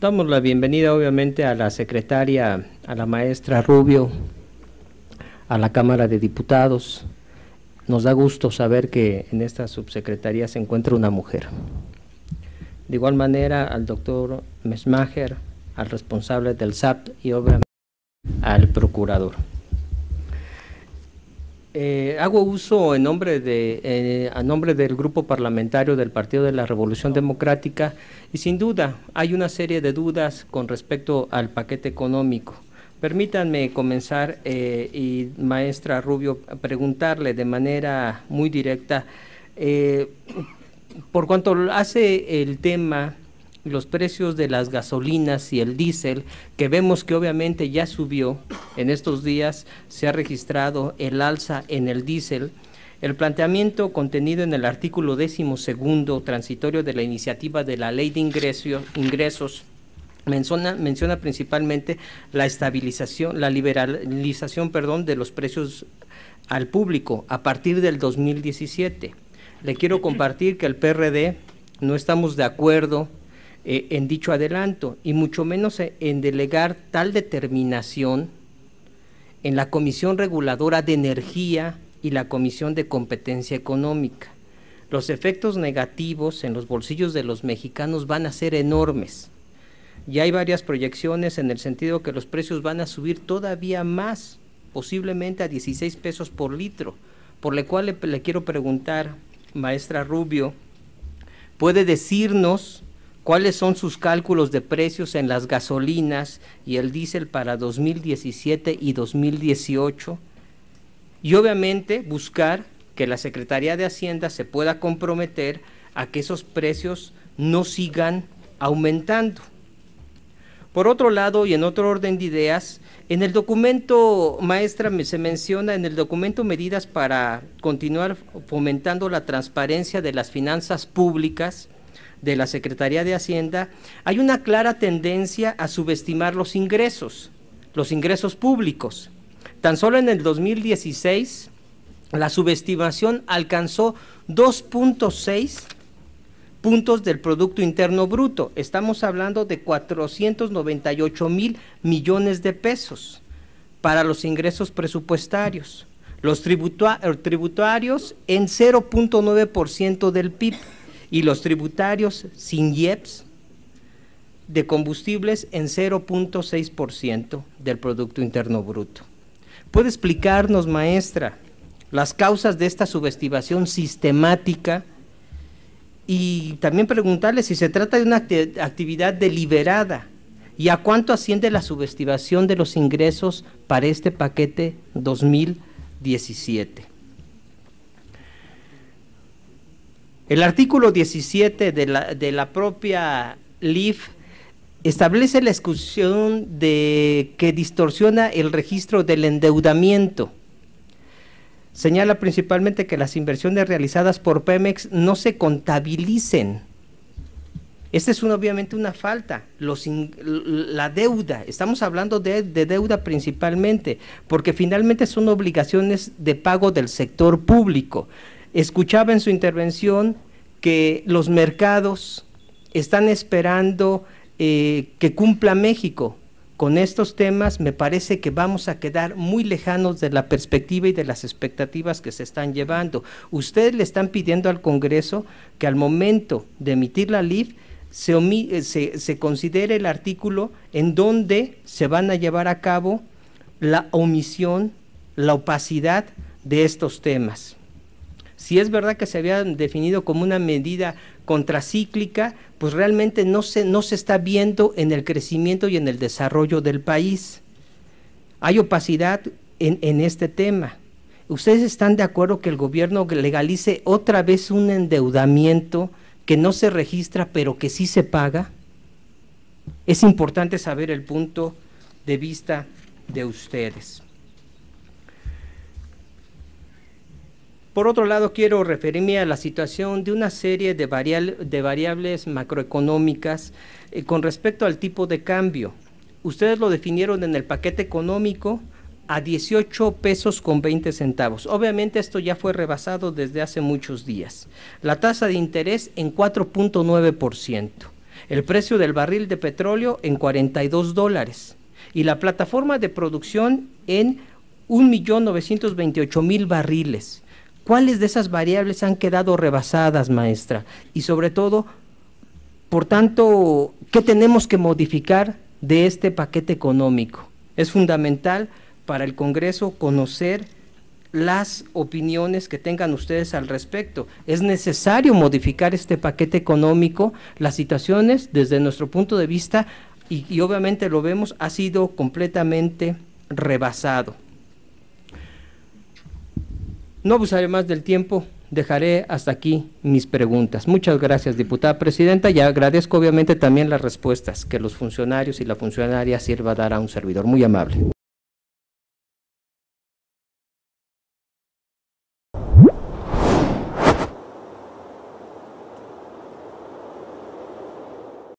Damos la bienvenida obviamente a la secretaria, a la maestra Rubio, a la Cámara de Diputados. Nos da gusto saber que en esta subsecretaría se encuentra una mujer. De igual manera al doctor Mesmacher, al responsable del SAT y obviamente al procurador. Eh, hago uso en nombre de, eh, a nombre del grupo parlamentario del Partido de la Revolución Democrática y sin duda hay una serie de dudas con respecto al paquete económico. Permítanme comenzar eh, y maestra Rubio preguntarle de manera muy directa por cuanto hace el tema los precios de las gasolinas y el diésel, que vemos que obviamente ya subió en estos días, se ha registrado el alza en el diésel. El planteamiento contenido en el artículo décimo segundo transitorio de la iniciativa de la ley de ingresos menciona, menciona principalmente la estabilización, la liberalización, perdón, de los precios al público a partir del 2017. Le quiero compartir que el PRD no estamos de acuerdo eh, en dicho adelanto y mucho menos en delegar tal determinación en la Comisión Reguladora de Energía y la Comisión de Competencia Económica. Los efectos negativos en los bolsillos de los mexicanos van a ser enormes. Ya hay varias proyecciones en el sentido que los precios van a subir todavía más, posiblemente a 16 pesos por litro, por lo cual le, le quiero preguntar, maestra Rubio, ¿puede decirnos cuáles son sus cálculos de precios en las gasolinas y el diésel para 2017 y 2018 y obviamente buscar que la Secretaría de Hacienda se pueda comprometer a que esos precios no sigan aumentando. Por otro lado, y en otro orden de ideas, en el documento, maestra, se menciona en el documento medidas para continuar fomentando la transparencia de las finanzas públicas, de la Secretaría de Hacienda, hay una clara tendencia a subestimar los ingresos, los ingresos públicos. Tan solo en el 2016, la subestimación alcanzó 2.6 puntos del Producto Interno Bruto. Estamos hablando de 498 mil millones de pesos para los ingresos presupuestarios. Los tributarios en 0.9% del PIB y los tributarios sin IEPS de combustibles en 0.6% del Producto Interno Bruto. ¿Puede explicarnos, maestra, las causas de esta subestimación sistemática y también preguntarle si se trata de una actividad deliberada y a cuánto asciende la subestimación de los ingresos para este paquete 2017? El artículo 17 de la, de la propia LIF establece la exclusión de que distorsiona el registro del endeudamiento. Señala principalmente que las inversiones realizadas por Pemex no se contabilicen. Esta es obviamente una falta. La deuda, estamos hablando de deuda principalmente, porque finalmente son obligaciones de pago del sector público. Escuchaba en su intervención que los mercados están esperando eh, que cumpla México con estos temas, me parece que vamos a quedar muy lejanos de la perspectiva y de las expectativas que se están llevando. Ustedes le están pidiendo al Congreso que al momento de emitir la LIF eh, se considere el artículo en donde se van a llevar a cabo la omisión, la opacidad de estos temas. Si es verdad que se había definido como una medida contracíclica, pues realmente no se, no se está viendo en el crecimiento y en el desarrollo del país. Hay opacidad en, en este tema. ¿Ustedes están de acuerdo que el gobierno legalice otra vez un endeudamiento que no se registra pero que sí se paga? Es importante saber el punto de vista de ustedes. Por otro lado, quiero referirme a la situación de una serie de, variables macroeconómicas eh, con respecto al tipo de cambio. Ustedes lo definieron en el paquete económico a 18 pesos con 20 centavos. Obviamente esto ya fue rebasado desde hace muchos días. La tasa de interés en 4.9%. el precio del barril de petróleo en 42 dólares y la plataforma de producción en 1.928.000 barriles. ¿Cuáles de esas variables han quedado rebasadas, maestra? Y sobre todo, por tanto, ¿qué tenemos que modificar de este paquete económico? Es fundamental para el Congreso conocer las opiniones que tengan ustedes al respecto. Es necesario modificar este paquete económico. Las situaciones, desde nuestro punto de vista, y, obviamente lo vemos, ha sido completamente rebasado. No abusaré más del tiempo, dejaré hasta aquí mis preguntas. Muchas gracias, diputada presidenta, y agradezco obviamente también las respuestas que los funcionarios y la funcionaria sirva dar a un servidor. Muy amable.